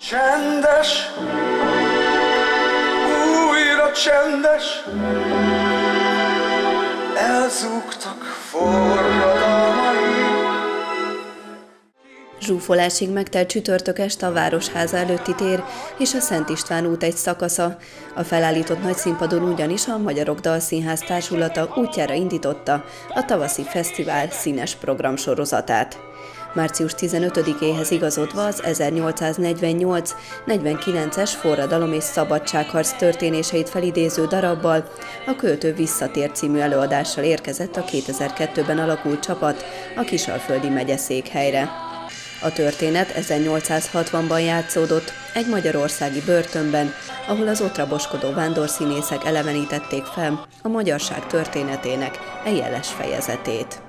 Csendes, újra csendes, elzúgtak forradalmai. Zsúfolásig megtelt csütörtök este a Városháza előtti tér és a Szent István út egy szakasza. A felállított nagyszínpadon ugyanis a Magyarok Dalszínház társulata útjára indította a tavaszi fesztivál színes programsorozatát. Március 15-éhez igazodva az 1848-49-es forradalom és szabadságharc történéseit felidéző darabbal a Költő Visszatér című előadással érkezett a 2002-ben alakult csapat a Kisalföldi megyeszékhelyre. A történet 1860-ban játszódott egy magyarországi börtönben, ahol az ott raboskodó vándorszínészek elevenítették fel a magyarság történetének e jeles fejezetét.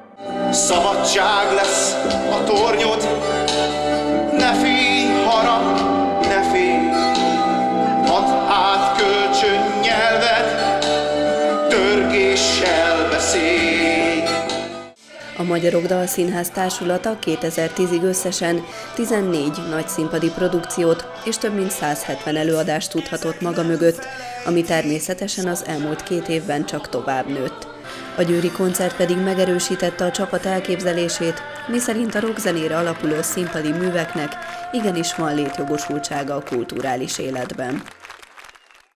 Szabadság lesz a tornyod, ne félj, harag, ne félj, hadd átkölcsön nyelved, törgéssel beszélj. A Magyarok Dalszínház társulata 2010-ig összesen 14 nagy színpadi produkciót és több mint 170 előadást tudhatott maga mögött, ami természetesen az elmúlt két évben csak tovább nőtt. A győri koncert pedig megerősítette a csapat elképzelését, miszerint a rockzenére alapuló színpadi műveknek igenis van létjogosultsága a kulturális életben.